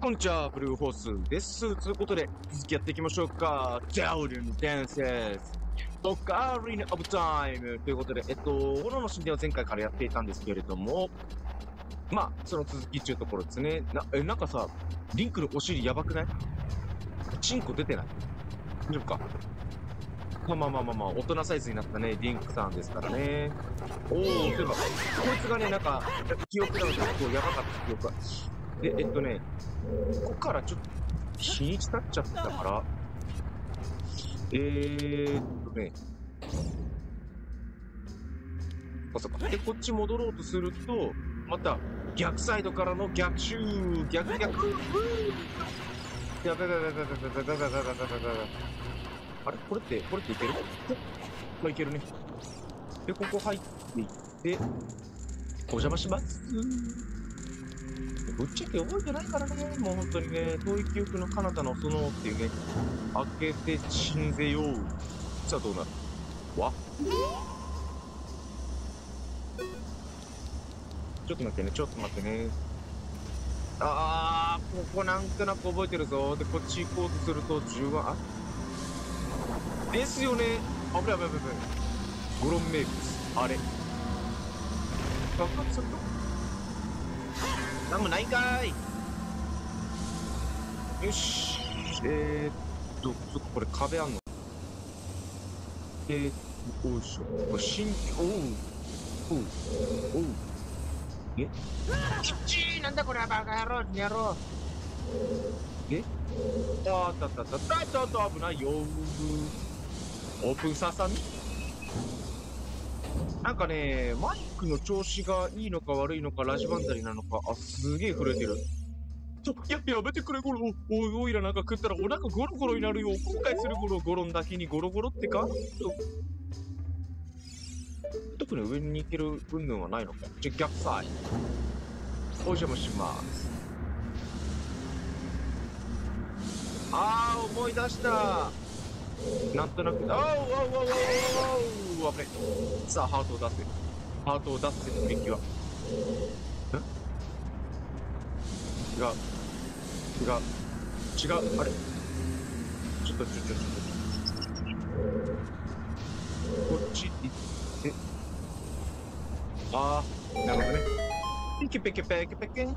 こんにちは、ブルーホースです。ということで、続きやっていきましょうか。ダウルの伝説。オカーリナオブタイムということで、えっと、炎の神殿は前回からやっていたんですけれども、まあ、その続きっていうところですね。な、え、なんかさ、リンクのお尻やばくない？チンコ出てない？大丈夫かまあまあまあまあまあ、大人サイズになったね、リンクさんですからね。おー、そういえば、こいつがね、なんか、記憶なので、こう、やばかった記憶が。で、えっとね、ここからちょっと日にち経っちゃったから、えーっとね、あ、そっか。で、こっち戻ろうとすると、また、逆サイドからの逆襲逆逆やばいやばいやばいやばいやばいやばいやばいやばいやばいあれ？これって、これっていける？まあ、いけるね。で、ここ入っていって、お邪魔します。ぶっちゃけ覚えてないからね、もう本当にね、遠い記憶の彼方のそのっていうね、開けて死んぜよう。さあどうなる？わ？ちょっと待ってね、ちょっと待ってね。あー、ここなんとなく覚えてるぞ。で、こっち行こうとすると、10番、あ？ですよね。危ない危ない危ない危ない。ゴロン名物。あれ？爆発するとなんもないんかーいよし。えー、っと、そっか、これ壁あんのえー、おうしょ。これ、新、おう。おう。おう。え？きっちーなんだこれ、バカ野郎、野郎。え？あったあったあったあったった危ないよオープンささみ？なんかね、マイクの調子がいいのか悪いのか、ラジバンダリなのか、あ、すげえ震えてる。ちょ、や、やめてくれ、ゴロ。おい、おいらなんか食ったらお腹ゴロゴロになるよ。後悔するゴロ、ゴロンだけにゴロゴロってかと特に上に行ける云々はないのか？じゃ、逆サイお邪魔します。あー、思い出した。なんとなく、あー、わわわわわわ危ねえさあ、ハートを出せ。ハートを出せの敵は。ん違う。違う。違う。あれちょっと、ちょ、ちょ、ちょ、ちょ。こっち行って。あー、なるほどね。ピケペケペケペケン。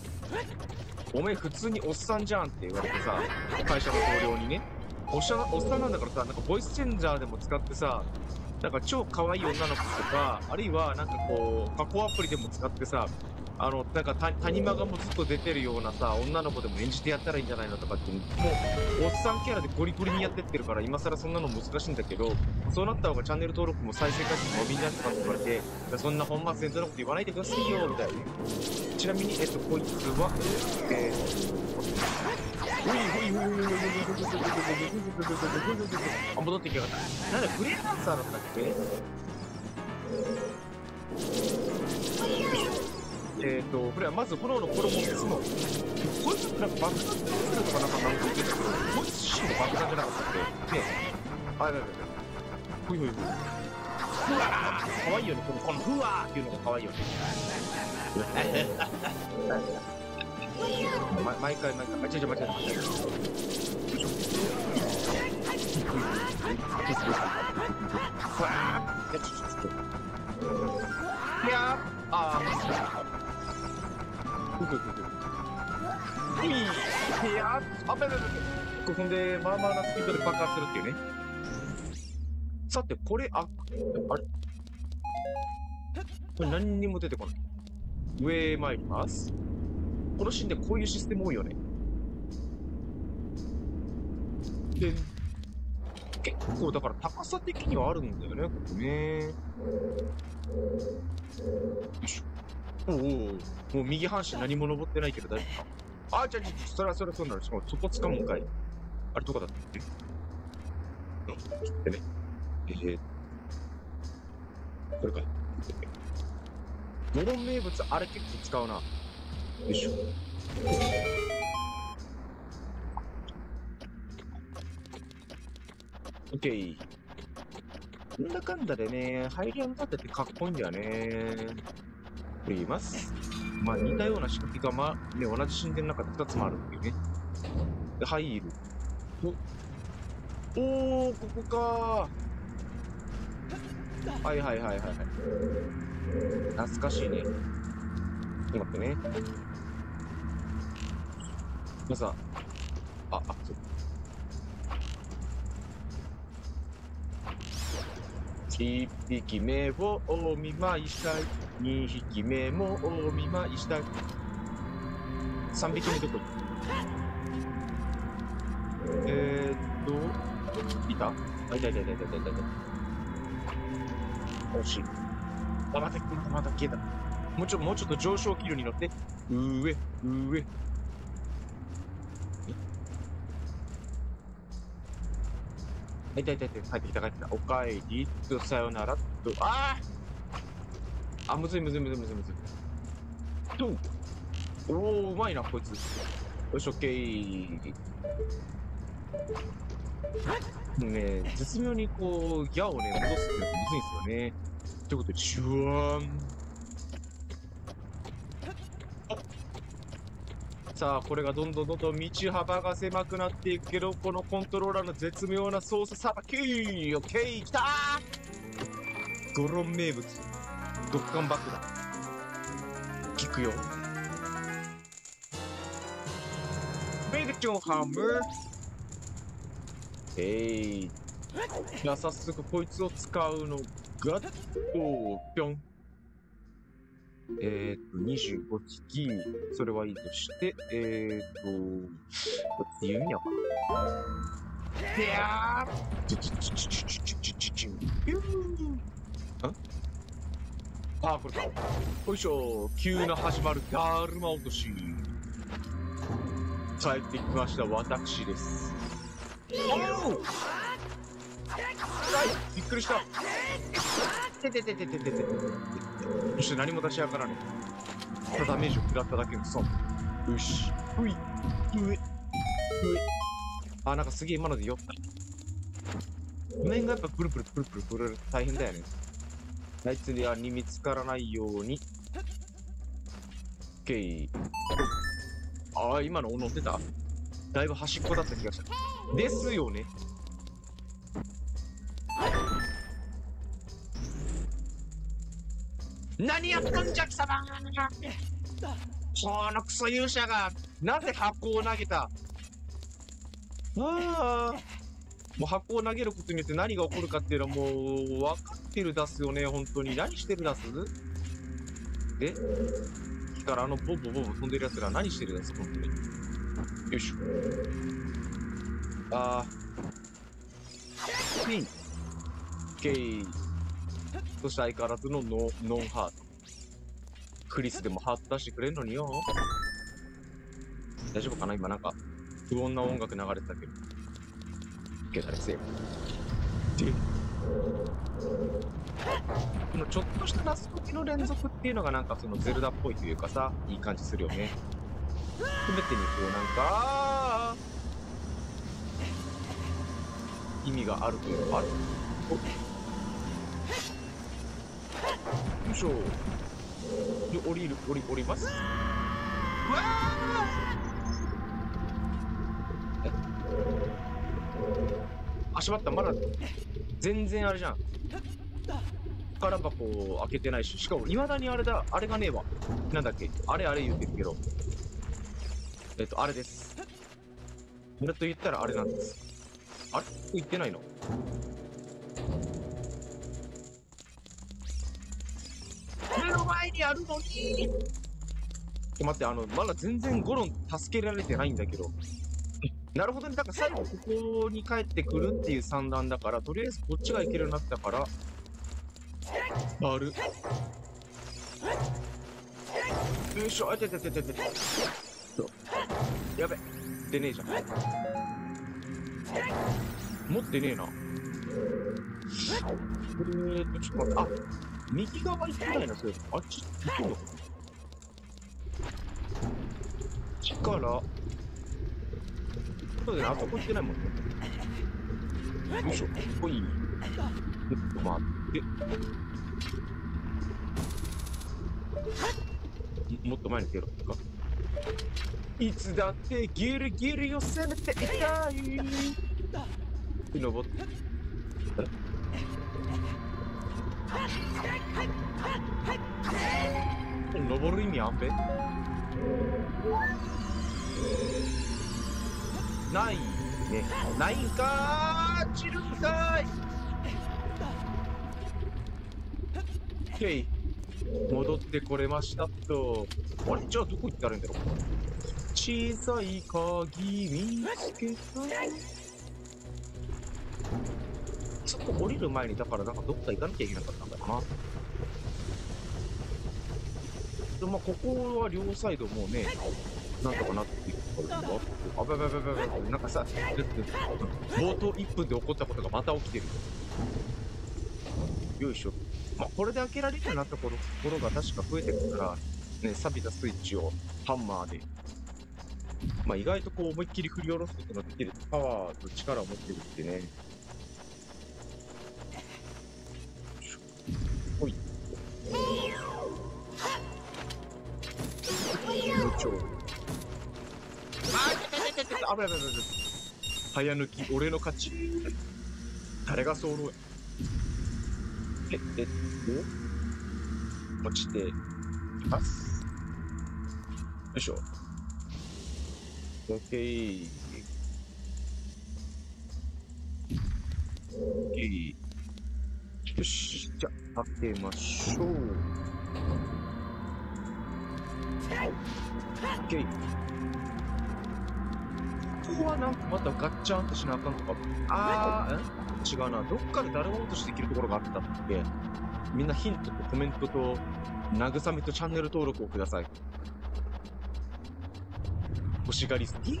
おめえ普通におっさんじゃんって言われてさ、会社の同僚にね、おっしゃおっさんなんだからさ、なんかボイスチェンジャーでも使ってさ、なんか超可愛い女の子とか、あるいはなんかこう、加工アプリでも使ってさ、あの、なんか谷間がもうずっと出てるようなさ、女の子でも演じてやったらいいんじゃないのとかって、もう、おっさんキャラでゴリゴリにやってってるから、今更そんなの難しいんだけど、そうなった方がチャンネル登録も再生回数もみんなとかって言われて、そんな本末転倒なこと言わないでくださいよ、みたいな。ちなみに、えっと、こいつは、えー、あ、戻ってきやがった。なんだ、グレーダンサーだったっけえっ、ー、と、これはまず炎の衣をいすの。こいつってなんか爆発するとかなんかなんか言ってたけど、こいつ自身の爆弾じゃなかったっけで、あ、やばいやばい。ほいほいほい。ふわかわいいよね、この、このふわーっていうのがかわいいよね。毎回毎回、あ、違う違う、間違えた、間違えた。ふわーや、ちょ、ち、ちょ、いやー、あー、ふふふふ。い、やー、あ、べべべべ。ほんで、まあまあなスピードで爆発するっていうね。さて、これ、あ、あれ？これ何にも出てこない。上へ参ります。このシーンでこういうシステム多いよね。で、結構、だから高さ的にはあるんだよね、ここね。よいしょ。おおもう右半身何も登ってないけど大丈夫か。あ、じゃあ、じゃそれはそれはそうなる。しかも、そこ掴むんかい。あれ、どこだったっけ？うん、ちょっと待ってね。えー、これか。モロン名物、あれ結構使うな。よいしょ。オッケー。なんだかんだでね、ハイリアム立ててかっこいいんだよね。これ言います。まあ似たような仕掛けが、ま、ね、同じ神殿の中で2つもあるっていうね。で、入る。お、おー、ここかはいはいはいはいはい。懐かしいね。ちょっと待ってね。まずは、あ、あ、そう。一匹目をお見舞いしたい。二匹目もお見舞いしたい。三匹目どこ？えーっと、いた？あ、いたいたいたいたいたいたいた。惜しい。あ、また、また、また消えた。もうちょ、もうちょっと上昇気流に乗って。上、上。あいたいたいた、帰ってきた帰ってきた。おかえりとさよならと、あああ、むずいむずいむずいむずいむずい。と、おー、うまいな、こいつ。よし、オッケー。はいね絶妙にこう、ギャをね、戻すっていうのがむずいんですよね。ということで、シュワーン。さあ、これがどんどんどんどん道幅が狭くなっていくけど、このコントローラーの絶妙な操作さばきオッケー来たードロン名物。ドッカン爆弾。効くよ。ベイルチョンハムえい。じゃあ早速こいつを使うのが、おー、ぴょん。えー、っと、25匹、それはいいとして、えー、っと、こっち言うんやかな。でやーチュチュチュチュチュチュチュチュチュチュピューんあ、これか。よいしょ、急な始まるだるま落とし。帰ってきました、私です。びっくりした。てててててててそして何も出し上がらね。えただダメージを食らっただけの損。よしふいういふいあなんかすげえ今ので酔った。この辺がやっぱプルプルプルプルプル大変だよね。あいつにはに見つからないように。OK ああ今のおのってた。だいぶ端っこだった気がした。ですよね。何やっとんじゃ貴様このクソ勇者が、なぜ箱を投げたああ。もう箱を投げることによって何が起こるかっていうのはもう分かってる出すよね、本当に。何してる出す？で木からあのボンボンボンボン飛んでる奴ら何してる出す本当に。よいしょ。あー。ピン。オッケー。そして相変わらずのノノンハート。クリスでもハート出してくれんのによ。大丈夫かな？今なんか、不穏な音楽流れてたけど。いけたらセーフ。で、このちょっとしたラストキの連続っていうのがなんかそのゼルダっぽいというかさ、いい感じするよね。すべてにこうなんか、意味があるというか、あるよいしょ。で、降りる、降り、降ります。うわあ、しまった、まだ、全然あれじゃん。宝箱を開けてないし、しかも、未だにあれだ、あれがねえわ。なんだっけあれあれ言ってるけど。えっと、あれです。あれと言ったらあれなんです。あれ？言ってないの？目の前にあるのに待って、あの、まだ全然ゴロン助けられてないんだけど。なるほどね。だから最後ここに帰ってくるっていう算段だから、とりあえずこっちが行けるようになったから、ある。よいしょ、あてててててやべ、出ねえじゃん。持ってねえな。えーと、ちょっと待って、あ、右側行ってないな、それ。あっち行くの？かな力。そうだね、あそこ行ってないもんね。よいしょ、ほい。ちょっと待って。もっと前に出ろってか。いつだってギリギリを攻めていたい。登って。登る意味あんべないね。ないんかー散るんかーいケイ、戻ってこれましたと。あれ？じゃあどこ行ったらいいんだろう小さい鍵見つけた。そこ降りる前に、だからなんかどっか行かなきゃいけなかったんだろうな。でまあ、ここは両サイドもうね、なんとかなっていくからいいわ。あばばばばばば、なんかさ、冒頭1分で起こったことがまた起きてる。よいしょ。まあ、これで開けられるようになった頃ところが確か増えてくから、ね、錆びたスイッチをハンマーで、まあ、意外とこう思いっきり振り下ろすことができるパワーと力を持ってるってね。ほい。危ない危ない危ない。早抜き、俺の勝ち。誰がそうろうえ、えっと、落ちています。よいしょ。オッケー。オッケー。よし、じゃあ、開けましょう。オッケー。ここはなんかまたガッチャンとしなあかんとか。あー、ん違うな。どっかで誰も落としできるところがあったって。みんなヒントとコメントと、慰めとチャンネル登録をください。欲しがりすぎ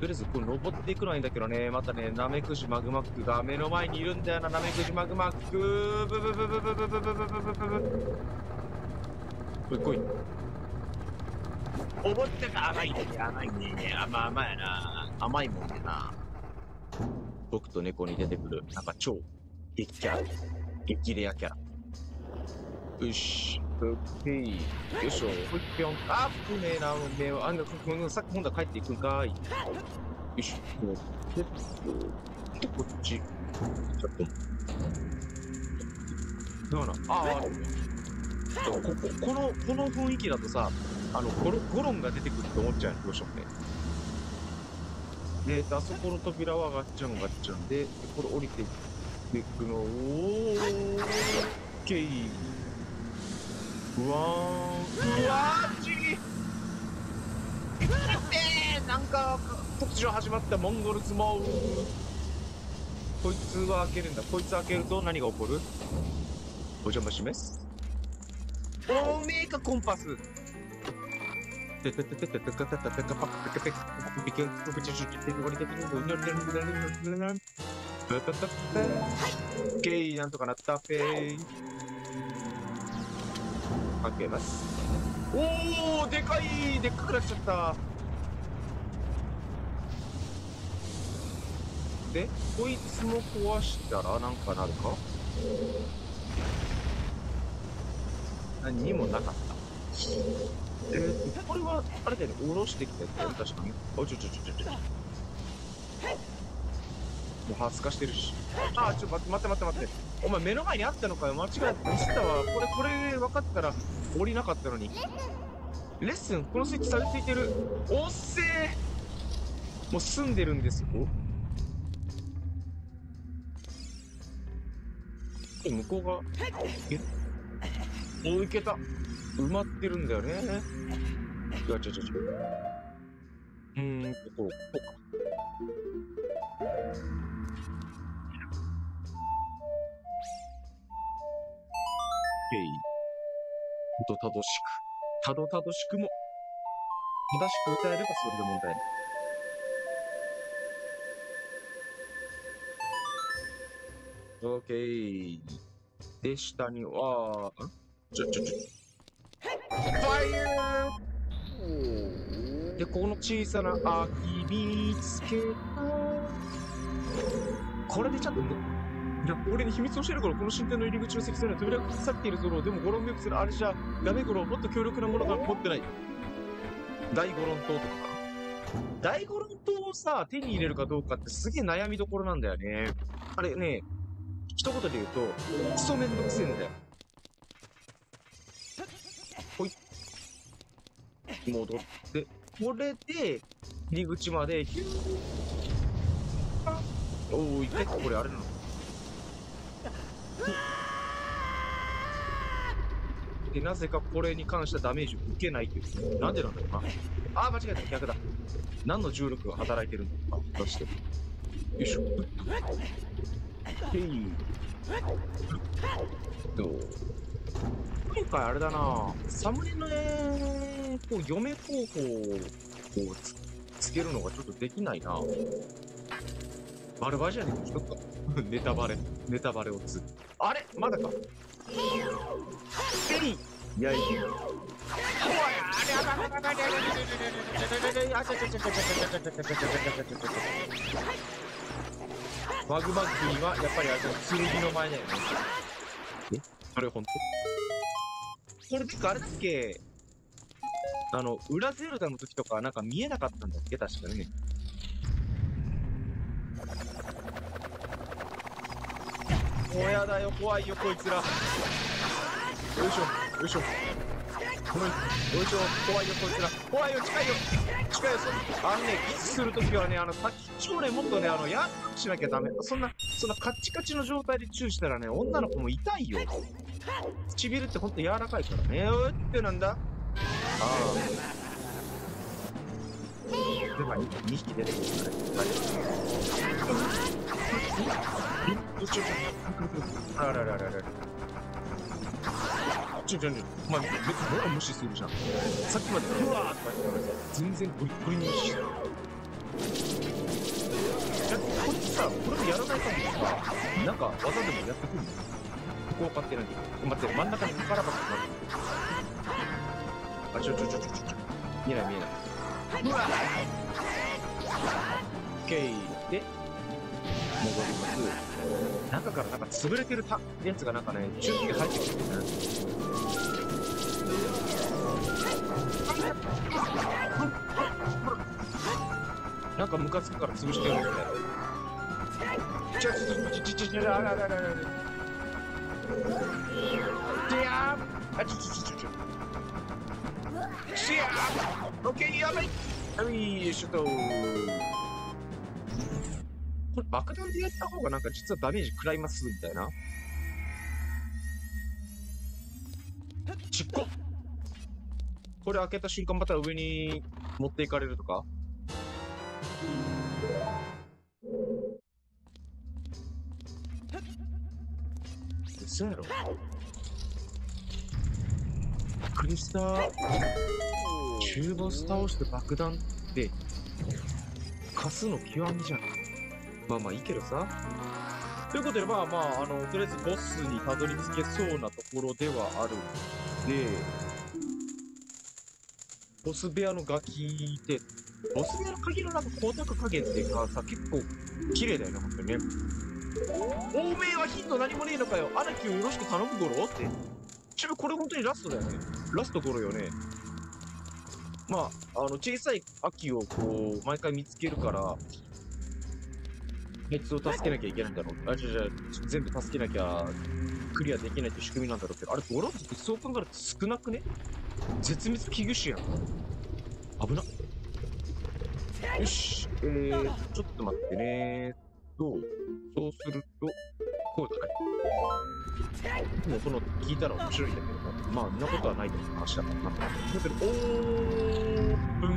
とりあえずこれ登っていくのはいいんだけどね、またね、ナメクジマグマックが目の前にいるんだよな、ナメクジマグマックブブブブブブブブブブブブブこいこい。思ったか甘いね、甘いね、甘甘やな。甘いもんでな。僕と猫に出てくる、なんか超激キャラ、激レアキャラ。よし、オッケー。よいしょ、ぴょん。あー、ふねえな、目は。あんな、このさっき今度は帰っていくんかい。よいしょ。で、でこっち。ちょっと。なあな、ああ、ここ、この、この雰囲気だとさ、あの、ゴロゴロンが出てくると思っちゃうの、どうしてもね。で、あそこの扉はガッチャンガッチャンで、でこれ降りていくの、おー、オッケー。うわーん、うわーちえー、なんか、突如始まったモンゴル相撲。こいつは開けるんだ。こいつ開けると何が起こる？お邪魔します。おめえかコンパス。ゲイなんとかなったペイ開けますおおでててでてててててててててでこいつも壊したらなんかなるか？何にもなかった。えー、これは、あれだよね、下ろしてきたやつ、確かに。おちょちょちょちょちょ。もう発すかしてるし。あ、ちょ、待って待って待って待って。お前目の前にあったのかよ。間違えてミスったわ。これ、これ分かったら降りなかったのに。レッスンこのスイッチされていてる。おっせーもう住んでるんですよ。向こうが、えお、いけた。埋まってるんだよね。いや、ちょちょちょ。うーん、ここ、こうか。えい。とたどしく。たどたどしくも。正しく歌えればそれで問題ない。オッケー。で、下には、んちょ、ちょ、ちょ。ファイヤーで、この小さな秋見つけた。これでちゃんと、いや、俺に秘密を教えるから、この神殿の入り口の石像には扉が隠されているぞろう。でも、ゴロンメクするあれじゃ、ダメゴロン、もっと強力なものが持ってない。大ゴロン島とか大ゴロン島をさ、手に入れるかどうかってすげえ悩みどころなんだよね。あれね、一言で言うと、クソめんどくせえんだよ。戻って、これで、入り口まで、ヒューおー、一回これあれなの？で、なぜかこれに関してはダメージを受けないという。なんでなんだろうな。あー、間違えた。逆だ。何の重力が働いてるのか、出して。よいしょ。へい。どう今回あれだなサムネのね、こう嫁候補をつつけるのがちょっとできないな。バルバじゃねえか。ちょっとネタバレ。ネタバレをつ。あれ？まだか？ペリー。いやいや。マグマッキーはやっぱりあれ剣の前だよね。え？あれ本当これってあれだっけ。あの、裏ゼルダの時とかなんか見えなかったんだっけ？確かね。もうやだよ、怖いよ、こいつら。よいしょ、よいしょ。ごめん、よいしょ、怖いよ、こいつら。怖いよ、近いよ。近いよ、そあのね、キスするときはね、あの、先っちょをね、もっとね、あの、やわらかくしなきゃダメ。そんな、そんなカッチカチの状態でチューしたらね、女の子も痛いよ。唇ってほんと柔らかいからね。うってなんだ？ああ。では、2匹出てくるから。はい。ちょ、ちょ、あらららららら。ちょ、ちょ、ちょ、お前、別に無視するじゃん。さっきまで、うわーとか言ってたらさ、全然ゴリゴリに無視してる。だって、これさ、これもやらない限りさ、なんか、技でもやってくるのここ分かってないけど。待って、真ん中にカラバックあ、ちょ、ちょ、ちょ、ちょ、ちょ、見えない見えない。うわオッケー。で、戻ります。中からなんか潰れてるたやつがなんかね、チュッて入ってきてね。なんかムカつくから潰してやるみたいな。ちょちょちょちょちょちょあららららら。でやーあちょちょちょちょちょ。しやーオッケーやばい。はい、よい。しょと。これ爆弾でやった方がなんか実はダメージ食らい。ますみたい。な。ちっここれ開けた瞬間また上に持ってい。かれるとか嘘やろクリスタ中ボス倒して爆弾ってカスの極みじゃんまあまあいいけどさ。ということで、まあまあ、あの、とりあえずボスにたどり着けそうなところではあるんで、ボス部屋のガキって、ボス部屋の鍵のなんか光沢加減っていうかさ、結構綺麗だよね、本当にね。おめえはヒント何もねえのかよ。アナキをよろしく頼むゴロって。ちなみにこれ本当にラストだよね。ラストゴロよね。まあ、あの、小さい秋をこう、毎回見つけるから、あいつを助けなきゃいけないんだろう。あ、じゃじゃ全部助けなきゃクリアできないって仕組みなんだろうけど、あれ、ゴロンってそう考えると少なくね？絶滅危惧種やん。危な。よし、えー、ちょっと待ってねと、そうすると、こうだね。もうこの聞いたら面白いんだけど、まあ、んなことはないという話だからな。だけど、オープン。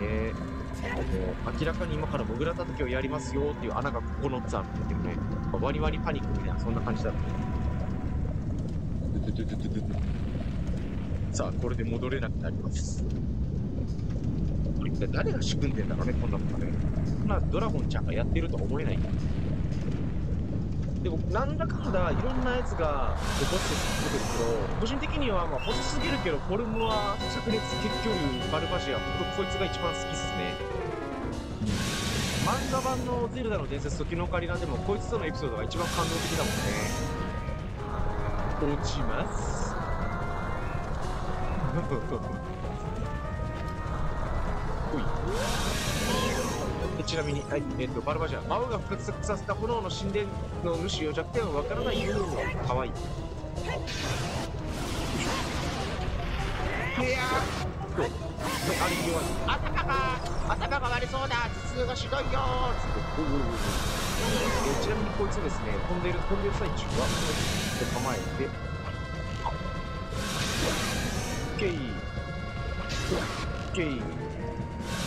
ね。もう明らかに今からモグラ叩きをやりますよっていう穴が9つあるんだけどね。まあワニワニパニックみたいな、そんな感じだった。さあ、これで戻れなくなります。これ一体誰が仕組んでんだろうね、こんなもんね。こんなドラゴンちゃんがやってるとは思えないんだ。でも、なんだかんだ、いろんなやつが起こして出てるけど、個人的には、まあ、細すぎるけど、フォルムは、灼熱、結距離、バルバジア、僕、こいつが一番好きっすね。漫画版のゼルダの伝説時のオカリナでも、こいつとのエピソードが一番感動的だもんね。落ちます。ほい。でちなみに、はい、えっ、と、バルバジャー、魔王が復活させた炎の神殿の主よ弱点はわからないようかわいい。いやー。と、ね、あれ弱い。頭が、頭が悪そうだ。頭痛がひどいよー。つって、おいおいおいおいえちなみにこいつですね、飛んでる、飛んでる最中は、こうやって構えて、あ、ケー、オッケー、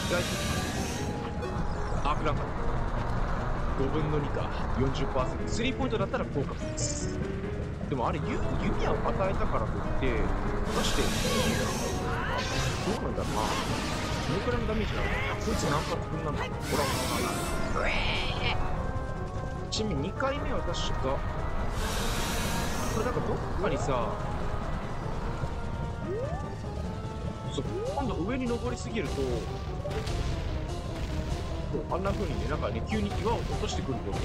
大丈夫。あ、フランカ5分の2か、40%。スリーポイントだったら効果です。でもあれ、弓弓を与えたからといって、果たして、どうなんだろうな。どのくらいのダメージなのかこいつ何発分なんだろうほらほら。ちなみに2回目は確か、これなんかどっかにさ、そう、今度上に登りすぎると、あんな風にね、なんかね、急に岩を落としてくるよね。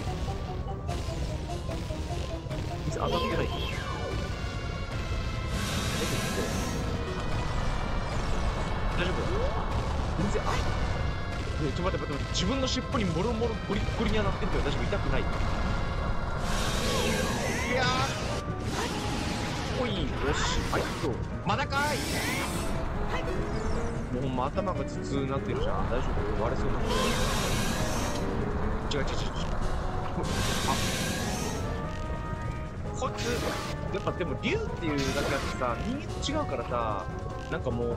当たってない。大丈夫全然、あね、ちょっと待って待って待って、自分の尻尾にもろもろゴリゴリに当たってるけど大丈夫痛くないいやーおい、よし、はい、どうまだかいうほんま頭が頭痛になってるじゃん。大丈夫？割れそうな。違う違う違う違う。あ。こいつ、やっぱでも竜っていうだけあってさ、人間と違うからさ、なんかもう、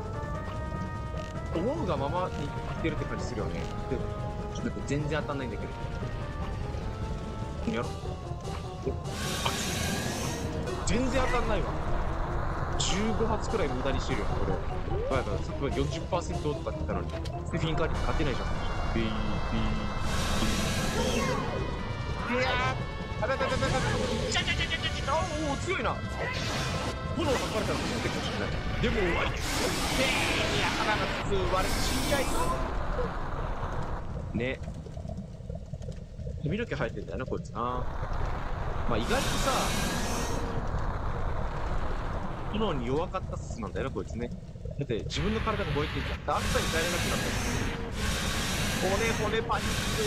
思うがままにいってるって感じするよね。でちょっと全然当たんないんだけど。やろお、あ、全然当たんないわ。15発くらい無駄にしてるよ、これ。あやばいさっきまで40%とかって言ったのに、ステフィンカーリー勝てないじゃん。ビー、ビー、ビー。いやー、あばいばいばいばいばい。ちゃちゃちゃちゃちゃちゃ、おお、強いな。炎がかかれたら勝てるかもしれない。でも終わり。でー、いや、鼻が普通割れて死んじゃいそう。ね。髪の毛生えてんだよな、こいつな。まあ意外とさ、炎に弱かったっすなんだよな、こいつね。だって自分の体が燃えてんじゃん。暑さに耐えれなくなった骨、骨パニック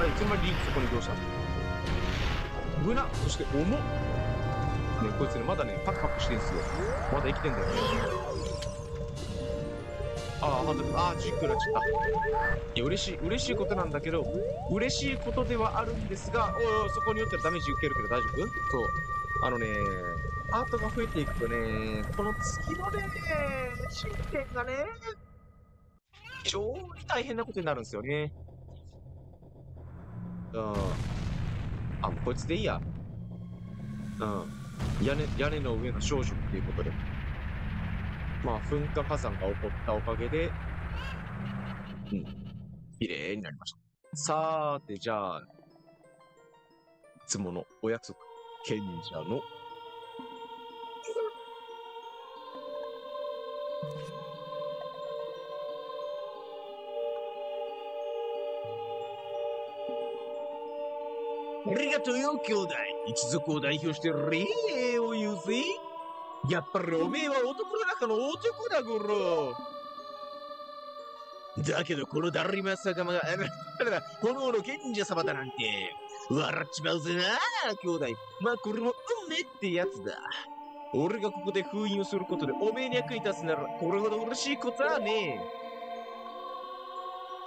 はい、つまりリンクそこにどうしたの危なそして重っねこいつね、まだね、パクパクしてんすよ。まだ生きてんだよね。ああ、ハンドル、ああ、ジックになっちゃった。いや、嬉しい、嬉しいことなんだけど、嬉しいことではあるんですが、おいおい、そこによってはダメージ受けるけど大丈夫？そう。あのね、ハートが増えていくとね、この月のね、進展がね、非常に大変なことになるんですよね。うん。あ、こいつでいいや。うん。屋根、屋根の上の少女っていうことで。まあ、噴火火山が起こったおかげで、うん。綺麗になりました。さーて、じゃあ、いつものお約束。賢者のありがとうよ、兄弟。一族を代表して礼を言うぜ。やっぱりおめえは男の中の男だ、ゴロ。だけど、このダリマサガマが、あだから、炎の賢者様だなんて、笑っちまうぜな、兄弟。まあ、これも運命ってやつだ。俺がここで封印をすることでおめえに役に立つなら、これほど嬉しいことはねえ。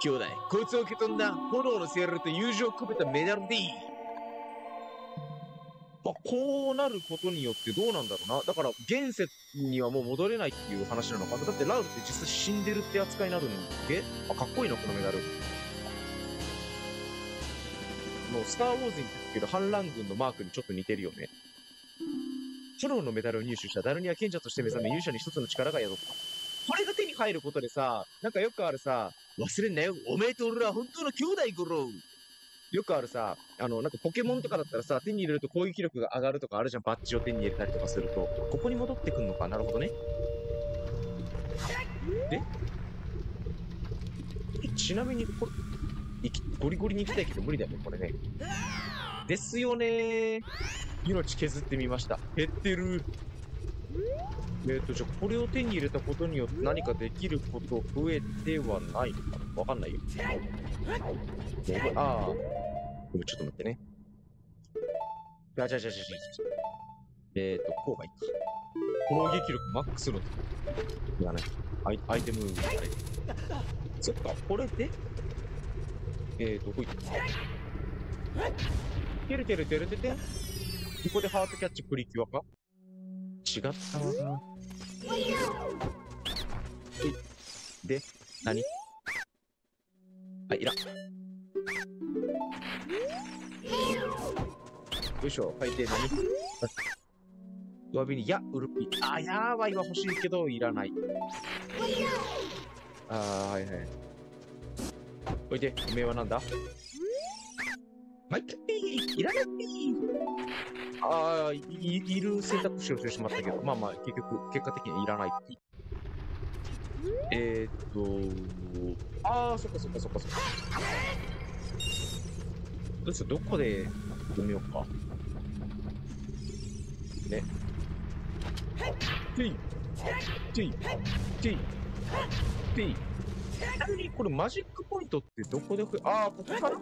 兄弟、こいつを受け取んだ炎のセールと友情を込めたメダルでいい。まあ、こうなることによってどうなんだろうな。だから、現世にはもう戻れないっていう話なのかな。だってラウルって実際死んでるって扱いになるんだっけあ、かっこいいな、このメダル。もう、スター・ウォーズに出てくる反乱軍のマークにちょっと似てるよね。炎のメダルを入手したダルニア賢者として目覚め勇者に一つの力が宿った。これが手に入ることでさ、なんかよくあるさ、忘れんなよ、おめえと俺ら本当の兄弟ゴロよくあるさ、あの、なんかポケモンとかだったらさ、手に入れると攻撃力が上がるとかあるじゃん、バッジを手に入れたりとかすると。ここに戻ってくんのか、なるほどね。で？ちなみに、これ、ゴリゴリに行きたいけど無理だよね、これね。ですよね。命削ってみました。減ってる。えっ、ー、と、じゃあこれを手に入れたことによって何かできること増えてはないのかな？わかんないよ。ああ。でもちょっと待ってね。あ、じゃあじゃあじゃあじゃあ。えっ、ー、と、こうがいいか。攻撃力マックスの、いらない。アイアイテム、あれ。そっか、これで、えっ、ー、と、ほい。てるてるてるてて。ここでハートキャッチプリキュアか？違ったわで、何？あ、いら。よいしょ、はい、で、何？上火に、や、ウルピ。あ、やばいは欲しいけど、いらない。あー、はいはい。おいで、おめえはなんだ？マイクピーいらないピーああ、い、いる選択肢をしてしまったけど、まあまあ、結局、結果的にはいらないピー。えー、っと、ああ、そっかそっかそっかそっか。どうしよう、どこで読みようか。ね。T、T、T、T。ちなみにこれマジックポイントってどこでああ、ここかな？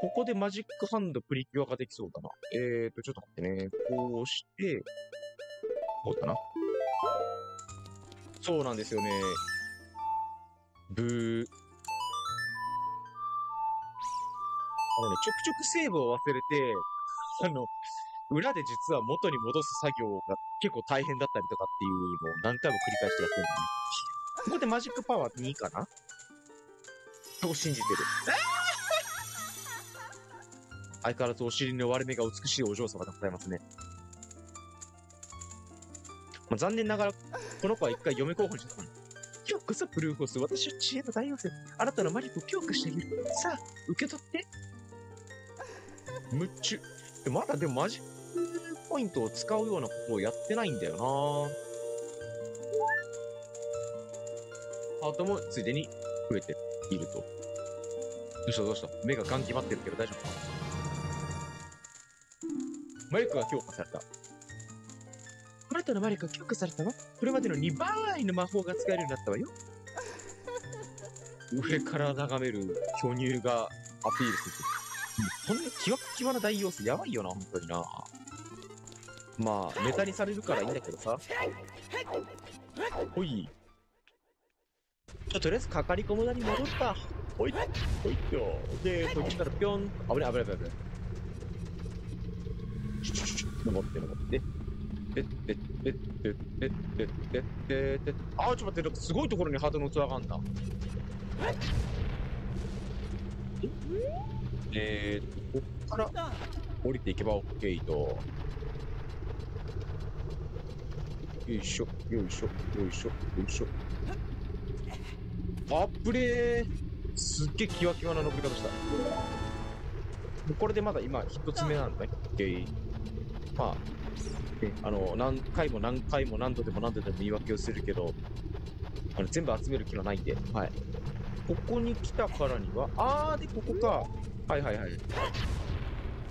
ここでマジックハンドプリキュアができそうだな。えーと、ちょっと待ってね。こうして、こうだな。そうなんですよね。ブー。あのね、ちょくちょくセーブを忘れて、あの、裏で実は元に戻す作業が結構大変だったりとかっていうのを何回も繰り返してやってるのね。ここでマジックパワー2かな？と信じてる。相変わらずお尻の割れ目が美しいお嬢様でございますね。まあ、残念ながら、この子は一回嫁候補にしたの。今日こそブルーホース、私は知恵の大王星。あなたのマリックを強化してあげる。さあ、受け取って。むっちゅ。まだでもマジックポイントを使うようなことをやってないんだよなハートもついでに増えていると。どうした？どうした？目がガン決まってるけど大丈夫か？マリックが強化された。あなたのマリックが強化されたの？これまでの2倍の魔法が使えるようになったわよ。上から眺める巨乳がアピールする。こんなキワキワな大要素やばいよな、本当にな。まあ、ネタにされるからいいんだけどさ。ほい。ょ、とりあえずかかり込むなに戻った。ほい、ほいっよ。で、こっちからぴょん。危ない危ない危ない危ない。シュシュシュ、登って登って。え、え、え、え、え、え、え、え、え、あ、ちょっと待って、すごいところにハートの器があんだ。えーと、こっから降りていけば OK と。よいしょ、よいしょ、よいしょ、よいしょ。あっぶれーすっげえキワキワな登り方した。これでまだ今一つ目なんだね。OK。まあ、あの、何回も何回も何度でも何度でも言い訳をするけど、あの全部集める気はないんで、はい。ここに来たからには、あー、で、ここか。はいはいはい。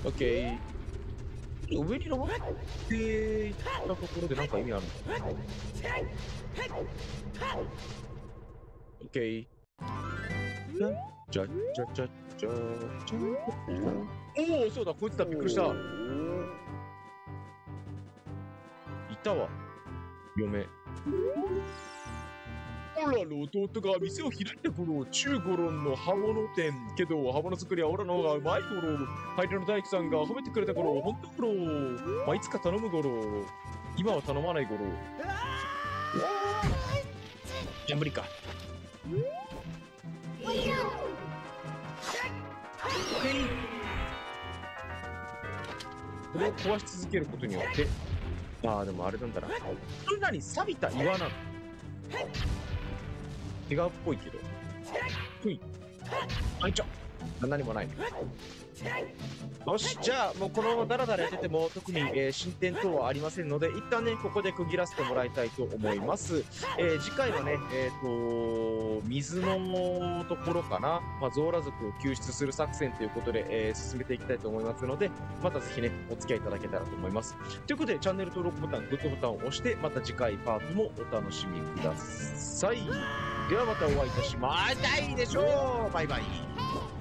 オッケー。上に登っていったところでなんか意味あるのオッケー。じゃじゃじゃじゃじゃおおそうだこいつだびっくりしたいたわ嫁オラの弟が店を開いた頃、中五郎の刃物店。けど、刃物作りはオラの方がうまい頃。ハイラの大工さんが褒めてくれた頃、ほんと頃。まあ、いつか頼む頃。今は頼まない頃。じゃあ無理か。これを壊し続けることによって、ああ、でもあれなんだな。これ何錆びた岩なの違うっぽいけど。ふい。あいちょ。何もない。ねよし、じゃあ、もうこのままダラダラやってても、特に、えー進展等はありませんので、一旦ね、ここで区切らせてもらいたいと思います。えー次回はね、えっ、と、水のところかな、まあ、ゾーラ族を救出する作戦ということで、え進めていきたいと思いますので、またぜひね、お付き合いいただけたらと思います。ということで、チャンネル登録ボタン、グッドボタンを押して、また次回パートもお楽しみください。ではまたお会いいたしましたいでしょうバイバイ